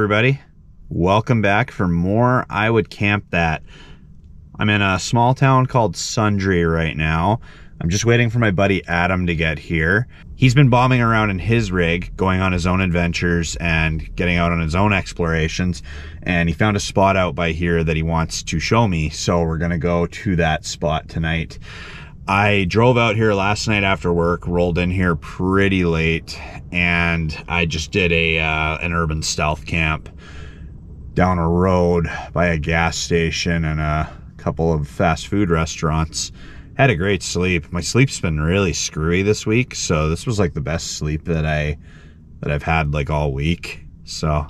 Everybody, welcome back for more I Would Camp That. I'm in a small town called Sundre right now. I'm just waiting for my buddy Adam to get here. He's been bombing around in his rig, going on his own adventures and getting out on his own explorations. And he found a spot out by here that he wants to show me. So we're gonna go to that spot tonight. I drove out here last night after work, rolled in here pretty late, and I just did a uh, an urban stealth camp down a road by a gas station and a couple of fast food restaurants. Had a great sleep. My sleep's been really screwy this week, so this was like the best sleep that I that I've had like all week. So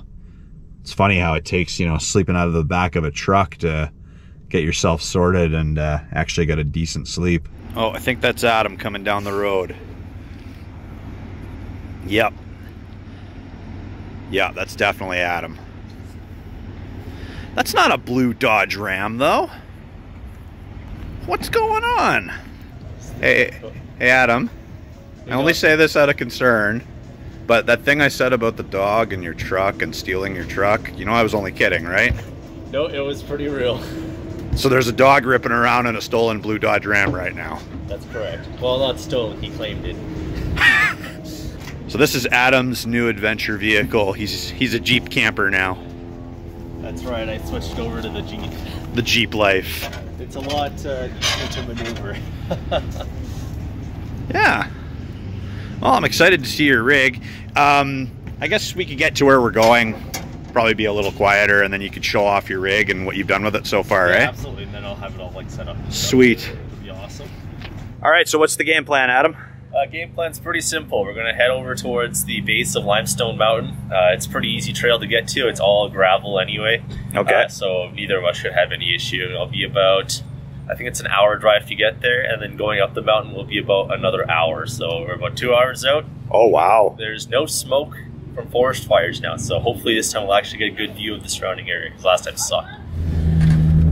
it's funny how it takes you know sleeping out of the back of a truck to get yourself sorted and uh, actually get a decent sleep. Oh, I think that's Adam coming down the road. Yep. Yeah, that's definitely Adam. That's not a blue Dodge Ram, though. What's going on? Hey, hey Adam. I only say this out of concern, but that thing I said about the dog and your truck and stealing your truck, you know I was only kidding, right? No, it was pretty real. So there's a dog ripping around in a stolen blue Dodge Ram right now. That's correct. Well, not stolen, he claimed it. so this is Adam's new adventure vehicle. He's he's a Jeep camper now. That's right, I switched over to the Jeep. The Jeep life. It's a lot uh, easier to maneuver. yeah. Well, I'm excited to see your rig. Um, I guess we could get to where we're going probably be a little quieter and then you could show off your rig and what you've done with it so far, yeah, right? Absolutely, and then I'll have it all like set up. Sweet. It'll be awesome. All right, so what's the game plan, Adam? Uh, game plan's pretty simple. We're going to head over towards the base of Limestone Mountain. Uh, it's a pretty easy trail to get to. It's all gravel anyway. Okay. Uh, so neither of us should have any issue. It'll be about, I think it's an hour drive to get there, and then going up the mountain will be about another hour. So we're about two hours out. Oh, wow. There's no smoke from forest fires now. So hopefully this time we'll actually get a good view of the surrounding area. Because last time sucked.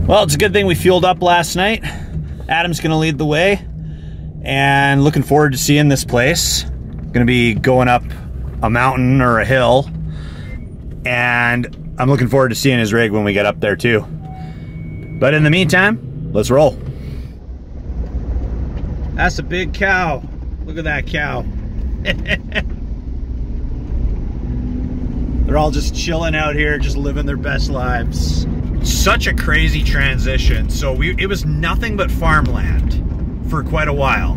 Well, it's a good thing we fueled up last night. Adam's going to lead the way. And looking forward to seeing this place. Going to be going up a mountain or a hill. And I'm looking forward to seeing his rig when we get up there too. But in the meantime, let's roll. That's a big cow. Look at that cow. They're all just chilling out here, just living their best lives. Such a crazy transition. So we it was nothing but farmland for quite a while.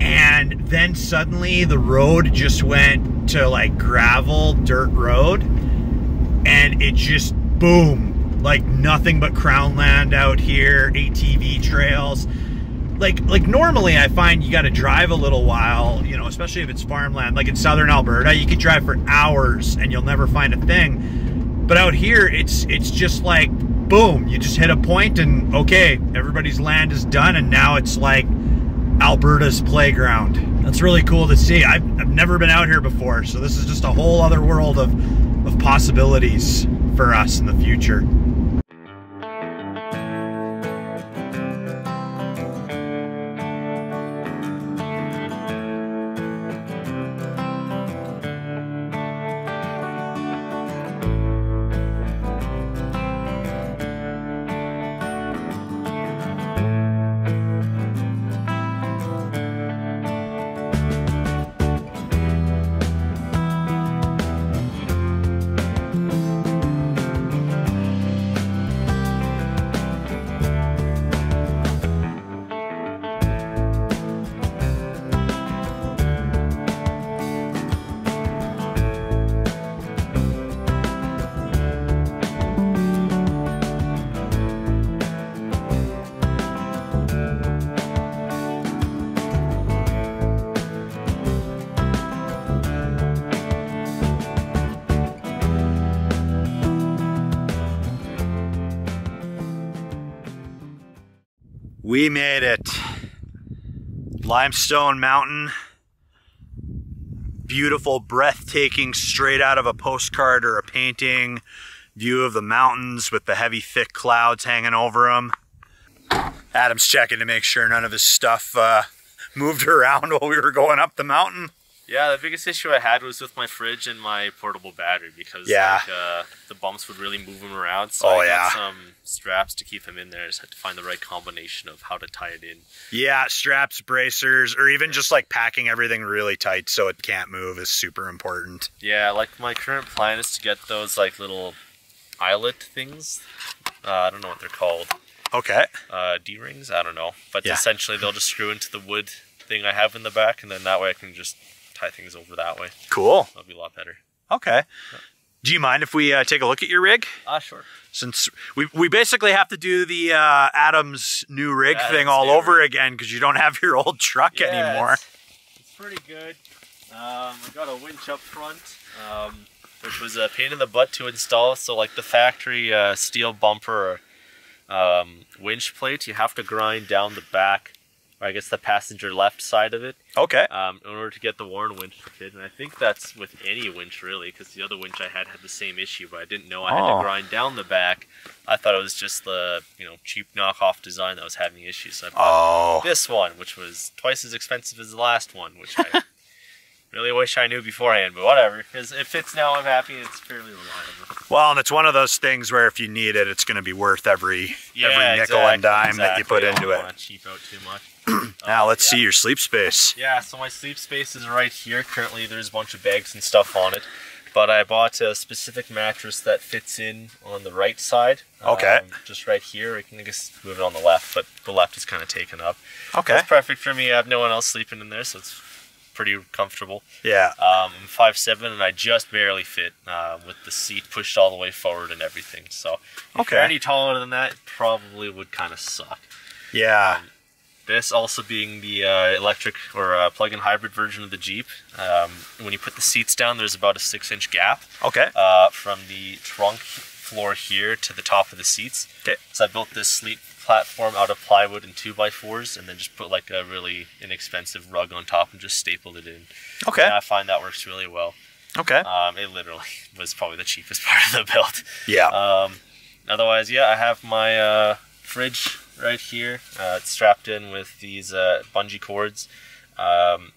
And then suddenly the road just went to like gravel, dirt road. And it just boom, like nothing but crown land out here, ATV trails like like normally I find you got to drive a little while, you know, especially if it's farmland. Like in southern Alberta, you could drive for hours and you'll never find a thing. But out here, it's it's just like boom, you just hit a point and okay, everybody's land is done, and now it's like Alberta's playground. That's really cool to see. I've, I've never been out here before, so this is just a whole other world of of possibilities for us in the future. We made it. Limestone Mountain. Beautiful, breathtaking, straight out of a postcard or a painting view of the mountains with the heavy, thick clouds hanging over them. Adam's checking to make sure none of his stuff uh, moved around while we were going up the mountain. Yeah, the biggest issue I had was with my fridge and my portable battery because Yeah. like, uh, the bumps would really move them around. So Oh, I got some straps to keep them in there. I just had to find the right combination of how to tie it in. Yeah, straps, bracers, or even just like packing everything really tight so it can't move is super important. Yeah, like my current plan is to get those like little eyelet things. Uh, I don't know what they're called. Okay. Uh, D rings. I don't know, but Yeah. essentially they'll just screw into the wood thing I have in the back, and then that way I can just tie things over that way. Cool. That'll be a lot better. Okay. Do you mind if we uh, take a look at your rig? Ah, sure. Since we, we basically have to do the uh, Adams new rig Adams thing all over rig. again because you don't have your old truck anymore. It's, it's pretty good. Um, I got a winch up front, um, which was a pain in the butt to install. So, like the factory uh, steel bumper or um, winch plate, you have to grind down the back, or I guess the passenger left side of it, Okay. um, in order to get the Warn winch fitted. And I think that's with any winch really, because the other winch I had had the same issue, but I didn't know I had Oh. to grind down the back. I thought it was just the you know cheap knockoff design that was having issues. So I bought Oh. this one, which was twice as expensive as the last one, which I really wish I knew beforehand, but whatever. Because it fits now, I'm happy. It's fairly reliable. Well, and it's one of those things where if you need it, it's going to be worth every every nickel and exactly, dime that you put into don't it. want to cheap out too much. Now let's yeah. see your sleep space. Yeah, so my sleep space is right here. Currently, there's a bunch of bags and stuff on it. But I bought a specific mattress that fits in on the right side. Okay. Um, just right here. I can I guess move it on the left, but the left is kind of taken up. Okay. That's perfect for me. I have no one else sleeping in there, so it's pretty comfortable. Yeah. Um, I'm 5'7", and I just barely fit uh, with the seat pushed all the way forward and everything. So if Okay. you're any taller than that, it probably would kind of suck. Yeah. This also being the uh, electric or uh, plug-in hybrid version of the Jeep. Um, when you put the seats down, there's about a six-inch gap Okay. uh, from the trunk floor here to the top of the seats. Okay. So I built this sleep platform out of plywood and two by fours, and then just put like a really inexpensive rug on top and just stapled it in. Okay. And I find that works really well. Okay. Um, it literally was probably the cheapest part of the build. Yeah. Um, otherwise, yeah, I have my uh, fridge right here. Uh, it's strapped in with these uh, bungee cords. Um,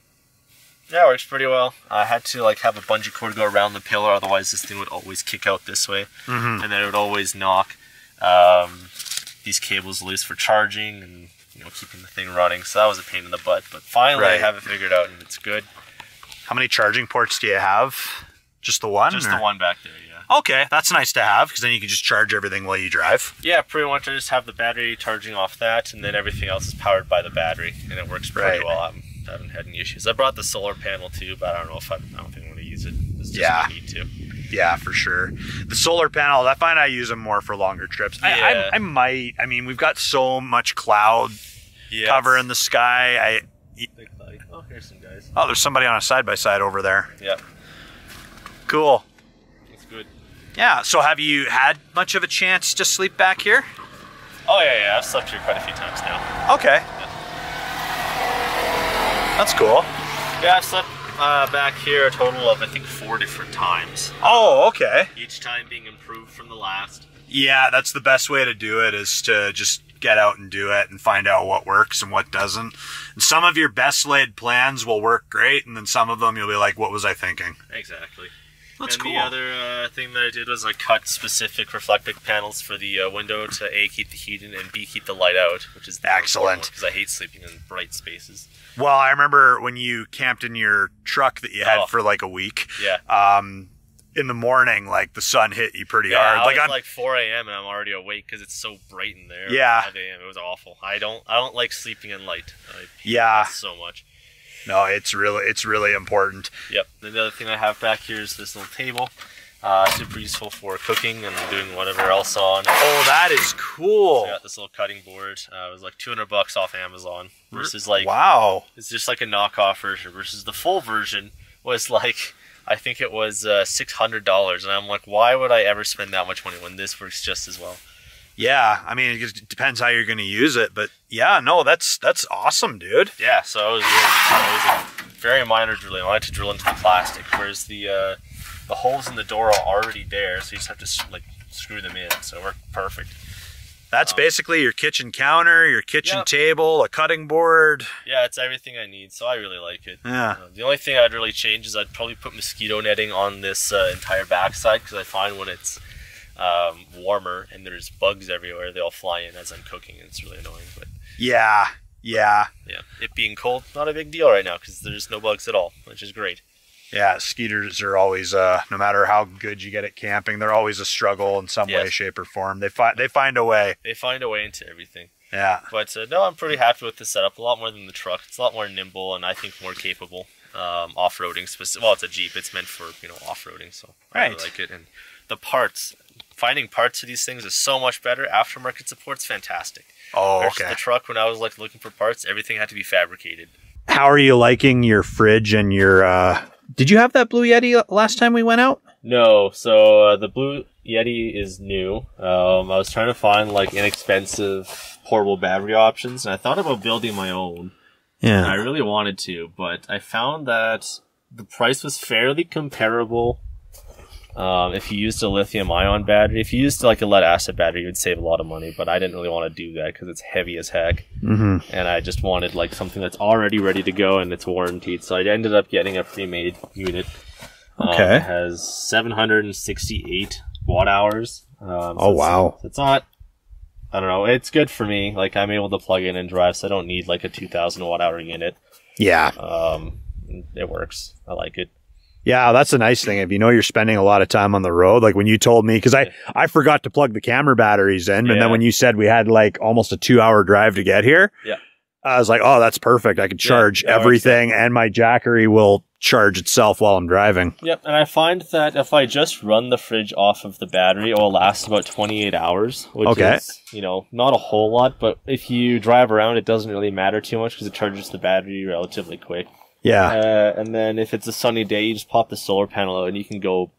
yeah, it works pretty well. I had to like have a bungee cord go around the pillar, otherwise this thing would always kick out this way, Mhm. and then it would always knock um, these cables loose for charging and you know keeping the thing running. So that was a pain in the butt, but finally Right. I have it figured out and it's good. How many charging ports do you have? Just the one? Just or- the one back there, yeah. Okay, that's nice to have because then you can just charge everything while you drive. Yeah, pretty much. I just have the battery charging off that, and then everything else is powered by the battery, and it works pretty Right. well. I'm, I haven't had any issues. I brought the solar panel too, but I don't know if I, I don't think I'm going to use it. It's just Yeah. Need to. Yeah, for sure. The solar panel, I find I use them more for longer trips. I, Yeah. I, I might. I mean, we've got so much cloud Yeah. cover in the sky. I. Oh, here's some guys. oh, there's somebody on a side by side over there. Yep. Cool. Yeah. So, have you had much of a chance to sleep back here? Oh yeah, yeah. I've slept here quite a few times now. Okay. That's cool. Yeah, I've slept uh, back here a total of I think four different times. Oh, okay. Each time being improved from the last. Yeah, that's the best way to do it is to just get out and do it and find out what works and what doesn't. And some of your best laid plans will work great, and then some of them you'll be like, "What was I thinking?" Exactly. That's and cool. the other uh, thing that I did was I cut specific reflective panels for the uh, window to A, keep the heat in, and B, keep the light out, which is Excellent. Because I hate sleeping in bright spaces. Well, I remember when you camped in your truck that you had Oh. for like a week. Yeah. Um, in the morning, like the sun hit you pretty Yeah, hard. I Like was I'm, like 4 a.m. and I'm already awake because it's so bright in there. Yeah. 5 a.m. It was awful. I don't I don't like sleeping in light. I hate Yeah. so much. No, it's really it's really important. Yep. The other thing I have back here is this little table. Uh, super useful for cooking and doing whatever else on. Oh, that is cool. I got this little cutting board. Uh, it was like 200 bucks off Amazon versus like wow. It's just like a knockoff version versus the full version was like I think it was uh, six hundred dollars, and I'm like, why would I ever spend that much money when this works just as well? Yeah, I mean, it depends how you're going to use it, but yeah, no, that's that's awesome, dude. Yeah, so it was, was a very minor drilling. I wanted to drill into the plastic, whereas the uh, the holes in the door are already there, so you just have to like screw them in. So it worked perfect. That's Um, basically your kitchen counter, your kitchen Yep. table, a cutting board. Yeah, it's everything I need, so I really like it. Yeah. Uh, the only thing I'd really change is I'd probably put mosquito netting on this uh, entire backside because I find when it's um, warmer and there's bugs everywhere, they all fly in as I'm cooking, and it's really annoying. But Yeah. Yeah. yeah, it being cold, not a big deal right now because there's no bugs at all, which is great. Yeah, skeeters are always uh no matter how good you get at camping, they're always a struggle in some way, shape, or form. They find they find a way. They find a way into everything. Yeah. But uh, no, I'm pretty happy with the setup. A lot more than the truck. It's a lot more nimble and I think more capable. Um, off-roading specific. Well, it's a Jeep. It's meant for you know off-roading, so I really like it. And the parts, finding parts for these things is so much better. Aftermarket support's fantastic. Oh, Versus okay. The truck, when I was like looking for parts, everything had to be fabricated. How are you liking your fridge and your uh Did you have that Blue Yeti last time we went out? No, so uh, the Blue Yeti is new. Um, I was trying to find like inexpensive portable battery options, and I thought about building my own. And I really wanted to, but I found that the price was fairly comparable. Um, if you used a lithium ion battery, if you used like a lead acid battery, you would save a lot of money. But I didn't really want to do that because it's heavy as heck, hmm and I just wanted like something that's already ready to go and it's warranted. So I ended up getting a pre-made unit. Um, Okay. it has 768 watt hours. Um, so Oh, it's- wow. It's not. I don't know. It's good for me. Like I'm able to plug in and drive, so I don't need like a 2,000 watt hour unit. Yeah. Um, it works. I like it. Yeah, that's the nice thing. If you know you're spending a lot of time on the road, like when you told me, because I I forgot to plug the camera batteries in, and then when you said we had like almost a two hour drive to get here, Yeah. I was like, oh, that's perfect. I can Yeah, charge works, everything, and my Jackery will charge itself while I'm driving. Yep, and I find that if I just run the fridge off of the battery, it will last about 28 hours, which Okay. is, you know, not a whole lot, but if you drive around, it doesn't really matter too much because it charges the battery relatively quick. Yeah, Uh, and then if it's a sunny day, you just pop the solar panel out and you can go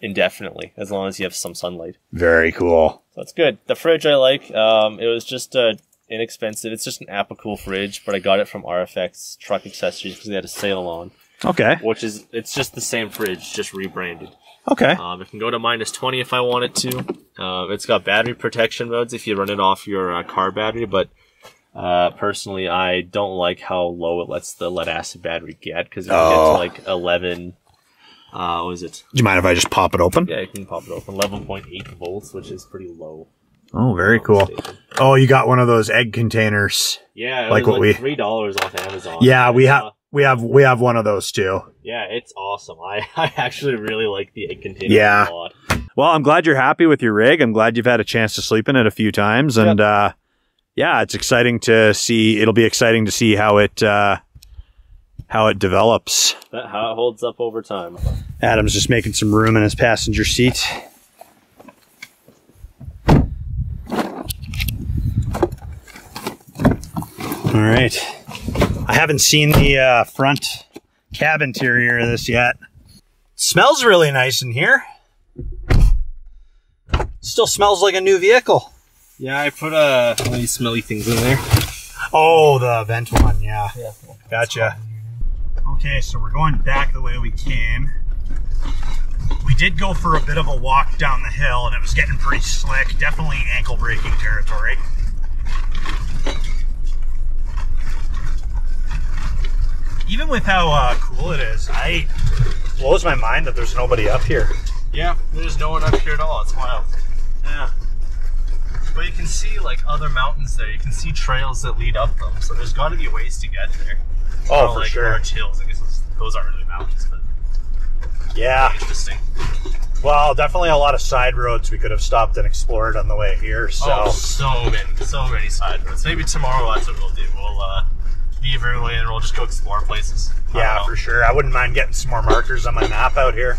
indefinitely as long as you have some sunlight. very cool. So it's good. The fridge I like. Um, it was just uh, inexpensive. It's just an Alpicool fridge, but I got it from RFX Truck Accessories because they had a sale on, Okay, which is it's just the same fridge, just rebranded. okay, Um, it can go to minus 20 if I want it to. Uh, it's got battery protection modes if you run it off your uh, car battery, but uh, personally, I don't like how low it lets the lead acid battery get because you can get Oh. to like 11. Uh, what is it? Do you mind if I just pop it open? Yeah, you can pop it open. 11.8 volts, which is pretty low. Oh, very cool. Oh, you got one of those egg containers. Yeah, it Like was what like we- three dollars off Amazon. Yeah, we have Uh, we have we have one of those too. yeah, it's awesome. I, I actually really like the egg container Yeah. a lot. Well, I'm glad you're happy with your rig. I'm glad you've had a chance to sleep in it a few times, and uh, yeah, it's exciting to see. It'll be exciting to see how it uh, how it develops. How it holds up over time. Adam's just making some room in his passenger seat. All right. I haven't seen the uh, front cab interior of this yet. Smells really nice in here. Still smells like a new vehicle. Yeah, I put uh, of these smelly things in there. Oh, the vent one, yeah. Yeah. Gotcha. Okay, so we're going back the way we came. We did go for a bit of a walk down the hill and it was getting pretty slick. Definitely ankle breaking territory. Even with how uh, cool it is, I blows my mind that there's nobody up here. Yeah, there's no one up here at all. It's wild. Yeah. But you can see like other mountains there. You can see trails that lead up them. So there's got to be ways to get there. Oh, Or, for like sure. large hills. I guess those, those aren't really mountains, but Yeah. interesting. Well, definitely a lot of side roads we could have stopped and explored on the way here. So. Oh, so many, so many side roads. Maybe tomorrow that's what we'll do. We'll uh, leave early and we'll just go explore places. I Yeah, know. for sure. I wouldn't mind getting some more markers on my map out here.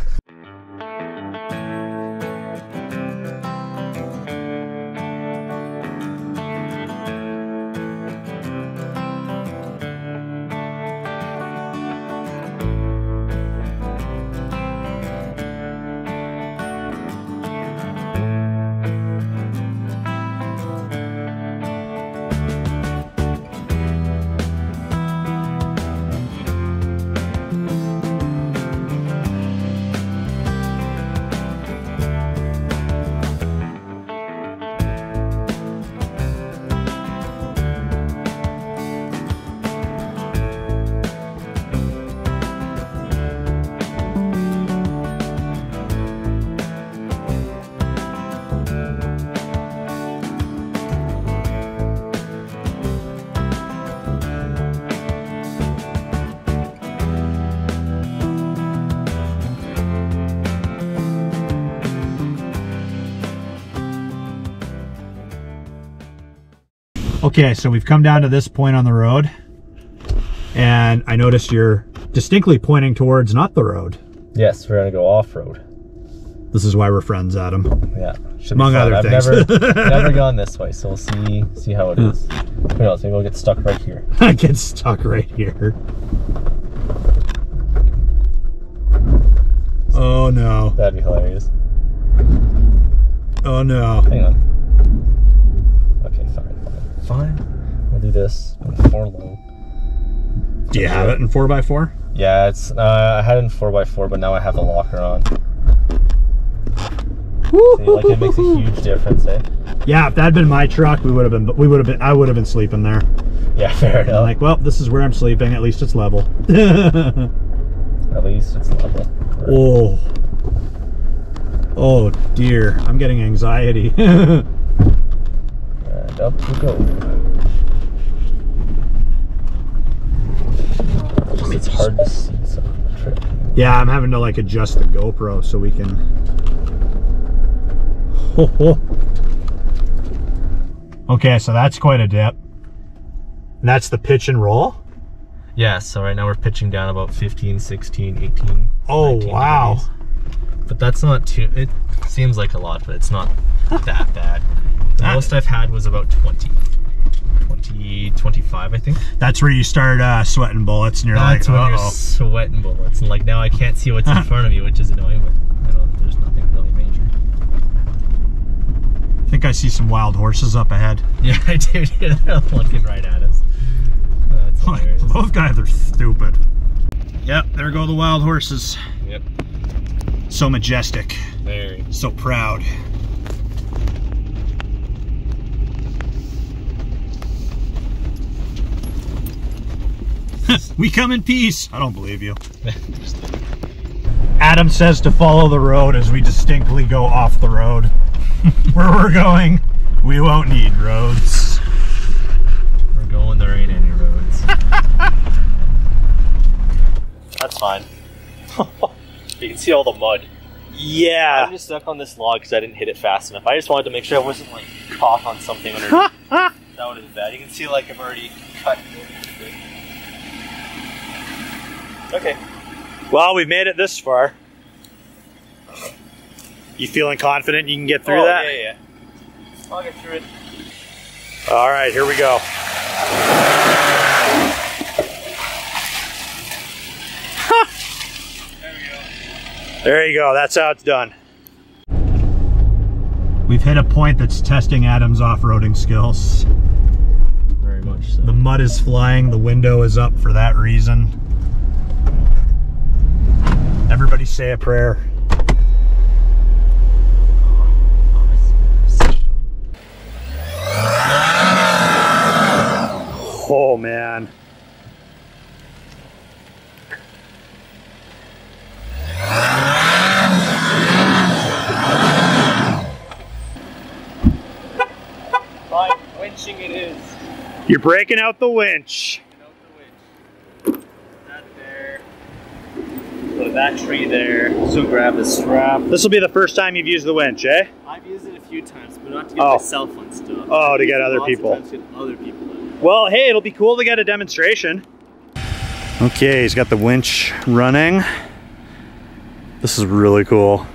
Okay, so we've come down to this point on the road, and I noticed you're distinctly pointing towards not the road. Yes, we're gonna go off road. This is why we're friends, Adam. Yeah, Among other I've things. never never gone this way, so we'll see see how it is. Who knows? Maybe we'll get stuck right here. I get stuck right here. Oh no. That'd be hilarious. Oh no. Hang on. Okay, fine, fine, fine. We'll do this. Four low. Do you have it in 4x4? Yeah, it's. Uh, I had it in four x four, but now I have the locker on. See, like it makes a huge difference, eh? Yeah, if that had been my truck, we would have been we would have been I would have been sleeping there. Yeah, fair I'm enough. like, well, this is where I'm sleeping. At least it's level. At least it's level. oh. Oh dear, I'm getting anxiety. And up we go. Just, it's hard to see some of the trip. yeah, I'm having to like adjust the GoPro so we can. okay, so that's quite a dip. And that's the pitch and roll. Yeah, so right now we're pitching down about 15, 16, 18. Oh wow. degrees. But that's not too, it seems like a lot, but it's not that bad. The That- most I've had was about 20. 20, 25, I think. That's where you start uh, sweating bullets and you're That's like, when you're oh. sweating bullets. And like now I can't see what's in front of me, which is annoying, but I know that there's nothing really major. I think I see some wild horses up ahead. Yeah, I do. Yeah, they're looking right at us. That's hilarious. Both guys are stupid. Yep, there go the wild horses. Yep, So majestic, very. so proud. we come in peace. I don't believe you. Adam says to follow the road as we distinctly go off the road. Where we're going, we won't need roads. We're going, there ain't any roads. That's fine. you can see all the mud. Yeah. I'm just stuck on this log because I didn't hit it fast enough. I just wanted to make sure I wasn't like caught on something underneath. that would have been bad. You can see like I've already cut. Okay. Well, we've made it this far. You feeling confident you can get through oh, that? Yeah, yeah. I'll get through it. All right, here we go. There we go. There you go. That's how it's done. We've hit a point that's testing Adam's off-roading skills. Very much so. The mud is flying, the window is up for that reason. Everybody say a prayer. Oh man. Fine, winching it is. You're breaking out the winch. Get out the winch. That there. Put that tree there. So grab the strap. This will be the first time you've used the winch, eh? I've used it a few times, but not to get Oh. myself unstuck. Oh, to I've get used it other people. to get other people. Well, hey, it'll be cool to get a demonstration. Okay, he's got the winch running. This is really cool.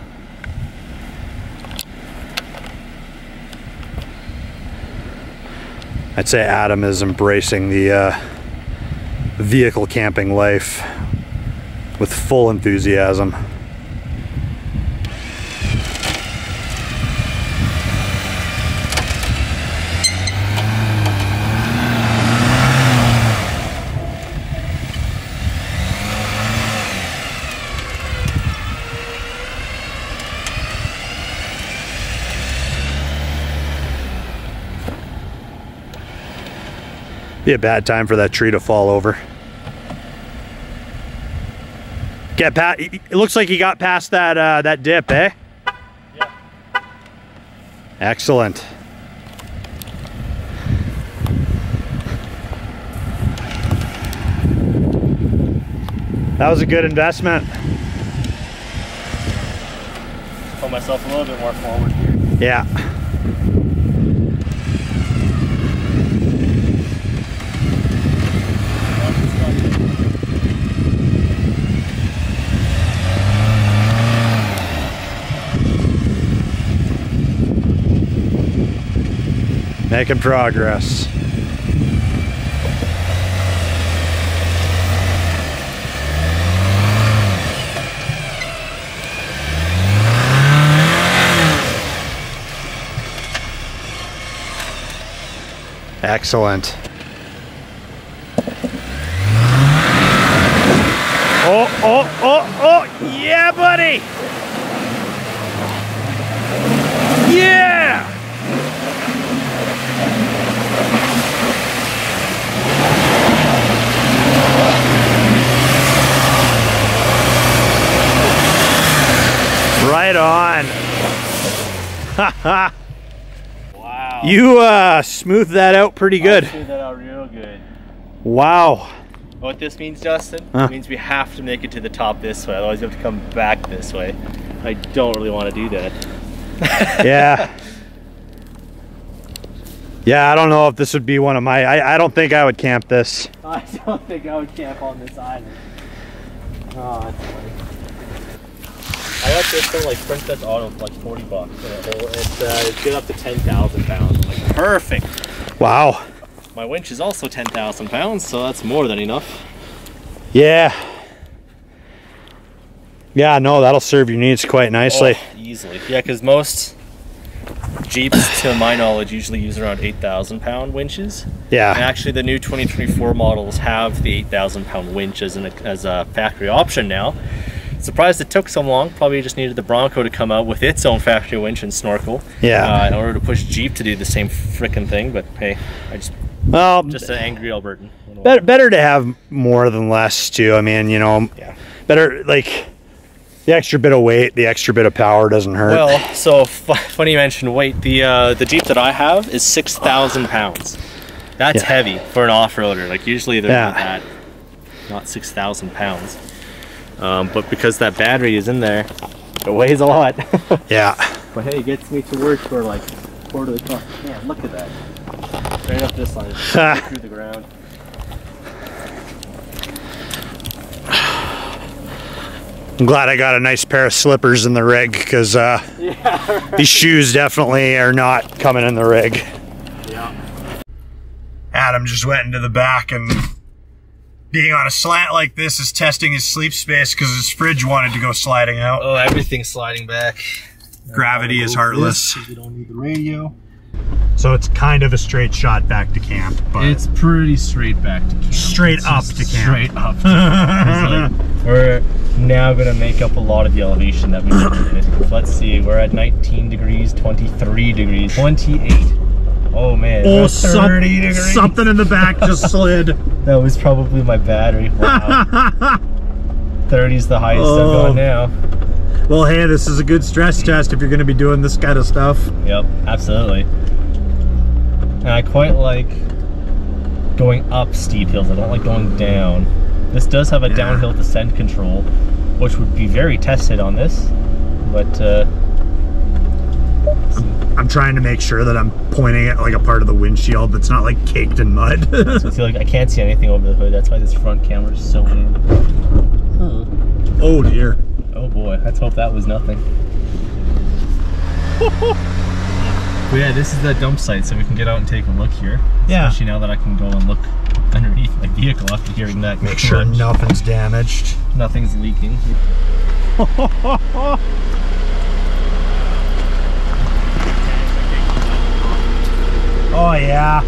I'd say Adam is embracing the uh, vehicle camping life with full enthusiasm. Be a bad time for that tree to fall over. Get pat. It looks like he got past that uh, that dip, eh? Yeah. Excellent. That was a good investment. Pull myself a little bit more forward here. Yeah. Making progress. Excellent. Oh, oh, oh, oh, yeah, buddy. Yeah. Right on. Wow. you uh, smoothed that out pretty good. I that out real good. Wow. What this means, Justin, Huh. it means we have to make it to the top this way. Otherwise, you have to come back this way. I don't really want to do that. yeah. Yeah, I don't know if this would be one of my. I, I don't think I would camp this. I don't think I would camp on this island. Oh, that's funny. I got this from like Princess Auto for like 40 bucks. And it's, uh, it's good up to 10,000 pounds. I'm like, perfect. Wow. My winch is also 10,000 pounds, so that's more than enough. Yeah. Yeah, no, that'll serve your needs quite nicely. Oh, easily. Yeah, because most Jeeps, to my knowledge, usually use around 8,000 pound winches. Yeah. And actually, the new 2024 models have the 8,000 pound winch as, an, as a factory option now. Surprised it took so long. Probably just needed the Bronco to come out with its own factory winch and snorkel. Yeah. Uh, in order to push Jeep to do the same frickin' thing, but hey, I just Well, just an angry Albertan. better, better to have more than less too. I mean, you know, Yeah. better like the extra bit of weight, the extra bit of power doesn't hurt. Well, so fu- funny you mentioned weight. The uh, the Jeep that I have is six thousand pounds. That's Yeah. heavy for an off-roader. Like usually they're not Yeah. that, not six thousand pounds. Um, but because that battery is in there, it weighs a lot. yeah. but hey, it gets me to work for like quarter of the cost. Man, look at that. Right up this line, through the ground. I'm glad I got a nice pair of slippers in the rig because uh, these shoes definitely are not coming in the rig. Yeah. Adam just went into the back and being on a slant like this is testing his sleep space because his fridge wanted to go sliding out. Oh, everything's sliding back. Gravity is heartless. We don't need the radio. So it's kind of a straight shot back to camp, but It's pretty straight back to camp. Straight It's up to camp. Straight up. It's like, we're now gonna make up a lot of the elevation that we never did. Let's see, we're at 19 degrees, 23 degrees, 28. Oh man. oh, some- something in the back just slid. That was probably my battery. Wow. 30's the highest Oh. I've gone now. well, hey, this is a good stress test if you're going to be doing this kind of stuff. Yep, absolutely. And I quite like going up steep hills. I don't like going down. This does have a Yeah. downhill descent control, which would be very tested on this. But uh, I'm trying to make sure that I'm pointing at like a part of the windshield that's not like caked in mud. I feel like I can't see anything over the hood. That's why this front camera is so in. oh dear. Oh boy, let's hope that was nothing. but yeah, this is the dump site, so we can get out and take a look here. Yeah. Especially now that I can go and look underneath my vehicle after hearing that. Make sure crunch. nothing's damaged. nothing's leaking. Oh yeah.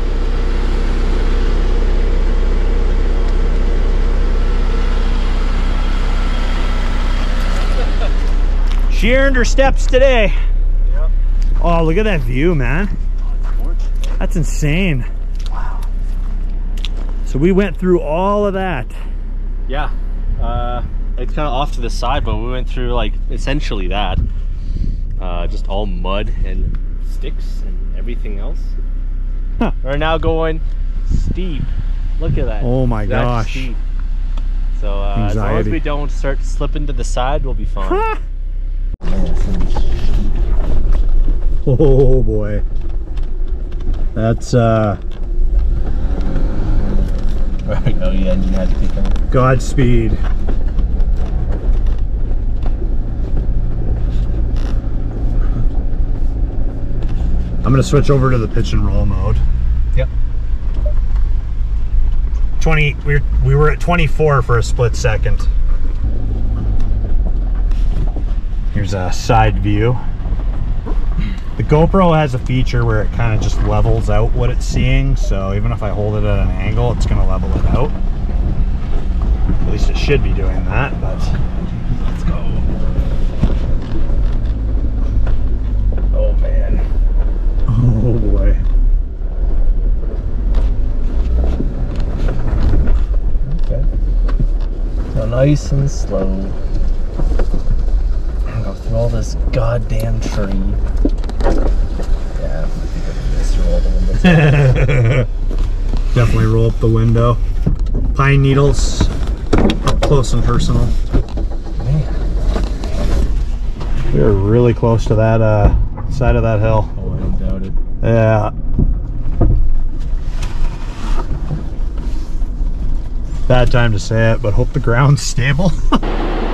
She earned her steps today. Yep. Oh, look at that view, man. That's insane. Wow. So we went through all of that. Yeah. Uh, it's kind of off to the side, but we went through like essentially that. Uh, just all mud and sticks and everything else. Huh. We're now going steep. Look at that. Oh my That's gosh. steep. So uh, as long as we don't start slipping to the side, we'll be fine. Oh boy. That's uh oh yeah, engine had to kick on. Godspeed. I'm gonna switch over to the pitch and roll mode. Yep. 20, we were, we were at 24 for a split second. Here's a side view. The GoPro has a feature where it kind of just levels out what it's seeing, so even if I hold it at an angle, it's gonna level it out. At least it should be doing that, but Let's go. Oh man. oh boy. Okay. So nice and slow. Go through all this goddamn tree. Yeah, I think I can roll the window. Definitely roll up the window. Pine needles, up close and personal. Man. We were really close to that uh, side of that hill. Oh, I don't doubt it. Yeah. Bad time to say it, but hope the ground's stable.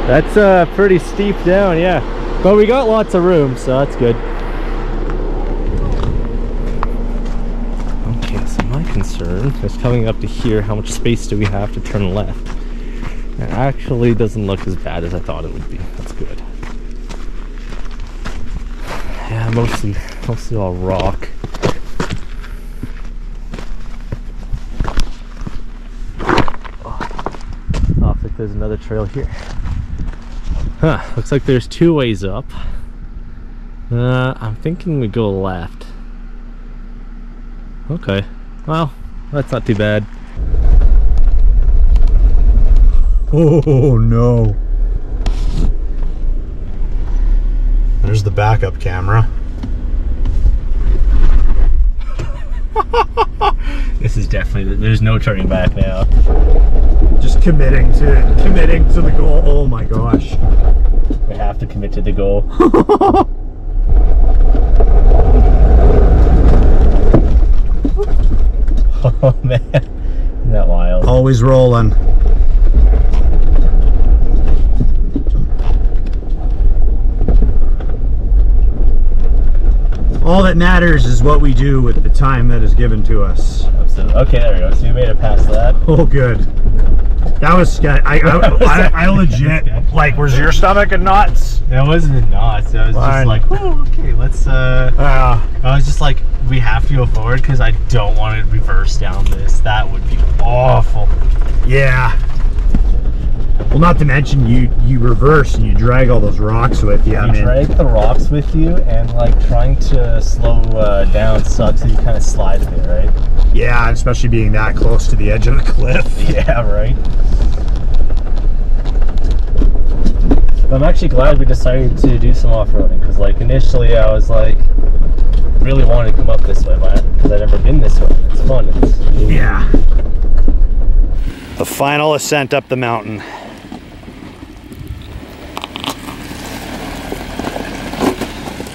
That's uh pretty steep down, yeah. But we got lots of room, so that's good. Okay, so my concern is coming up to here, how much space do we have to turn left? It actually doesn't look as bad as I thought it would be. That's good. Yeah, mostly mostly all rock. Oh, looks like there's another trail here. Huh, looks like there's two ways up. Uh, I'm thinking we go left. Okay, well, that's not too bad. oh no. There's the backup camera. This is definitely, there's no turning back now. Just committing to committing to the goal. Oh my gosh. We have to commit to the goal. oh man, isn't that wild? Always rolling. All that matters is what we do with the time that is given to us. Absolutely. Okay, there we go. So you made it past that. Oh, good. That was sca- I, I, I, I legit like. Was your stomach in knots? That wasn't a knots. I was Fine. just like, oh, okay, let's. uh Uh, I was just like, we have to go forward because I don't want to reverse down this. That would be awful. yeah. Well, not to mention you you reverse and you drag all those rocks with you. I you mean, drag the rocks with you, and like trying to slow uh, down sucks. So you kind of slide a bit, right? Yeah, especially being that close to the edge of the cliff. Yeah, right. I'm actually glad we decided to do some off-roading because, like, initially I was like, really wanted to come up this way, man, because I've never been this way. It's fun. It's Yeah. The final ascent up the mountain.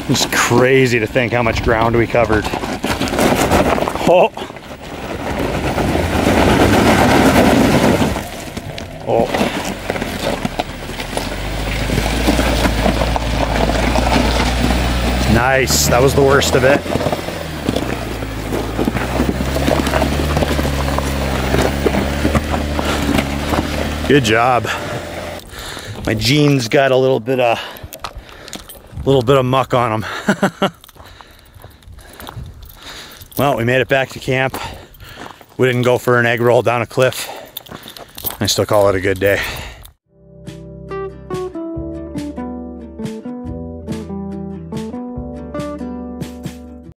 It's crazy to think how much ground we covered. Oh. Oh. Nice. That was the worst of it. Good job. My jeans got a little bit of a little bit of muck on them. well, we made it back to camp. We didn't go for an egg roll down a cliff. I still call it a good day.